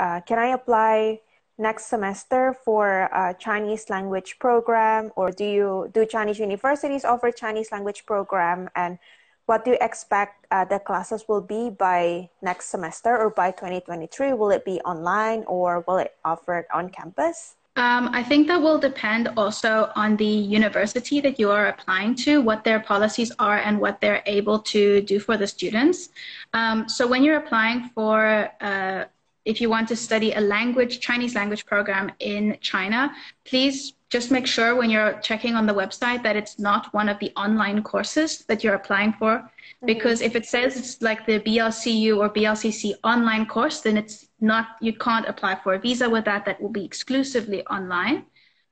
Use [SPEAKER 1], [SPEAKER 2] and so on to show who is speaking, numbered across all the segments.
[SPEAKER 1] uh, can I apply next semester for a Chinese language program, or do you do Chinese universities offer Chinese language program? And what do you expect uh, the classes will be by next semester or by 2023? Will it be online or will it offered on campus?
[SPEAKER 2] Um, I think that will depend also on the university that you are applying to, what their policies are, and what they're able to do for the students. Um, so when you're applying for uh, if you want to study a language, Chinese language program in China, please just make sure when you're checking on the website that it's not one of the online courses that you're applying for. Mm-hmm. Because if it says it's like the BLCU or BLCC online course, then it's not, you can't apply for a visa with that. That will be exclusively online.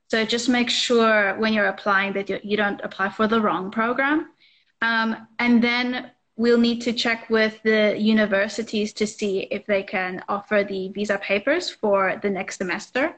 [SPEAKER 2] So just make sure when you're applying that you, you don't apply for the wrong program. Um, and then we'll need to check with the universities to see if they can offer the visa papers for the next semester.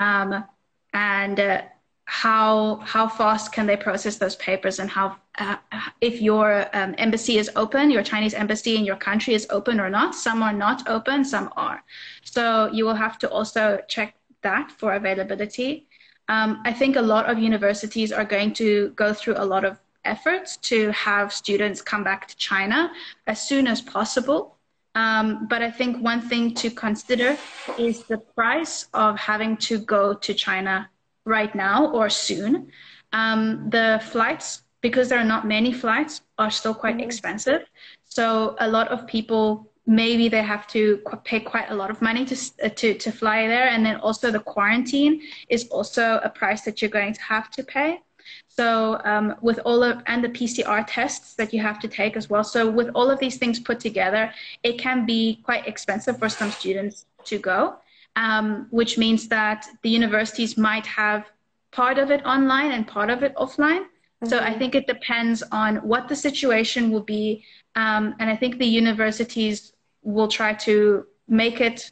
[SPEAKER 2] Um, and uh, how how fast can they process those papers and how uh, if your um, embassy is open your chinese embassy in your country is open or not. Some are not open some are. So you will have to also check that for availability. Um, i think a lot of universities are going to go through a lot of efforts to have students come back to china as soon as possible um, but I think one thing to consider is the price of having to go to China right now or soon. Um, the flights, because there are not many flights, are still quite mm-hmm. expensive. So a lot of people maybe they have to pay quite a lot of money to, uh, to, to fly there. And then also the quarantine is also a price that you're going to have to pay. So um, with all of and the PCR tests that you have to take as well. So with all of these things put together, it can be quite expensive for some students to go, um, which means that the universities might have part of it online and part of it offline. Mm-hmm. So I mm-hmm. think it depends on what the situation will be, um, and I think the universities will try to make it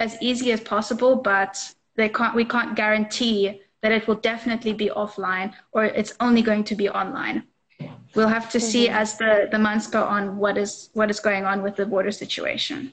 [SPEAKER 2] as easy as possible, but they can't. We can't guarantee that it will definitely be offline or it's only going to be online. We'll have to see mm-hmm. as the, the months go on what is what is going on with the border situation.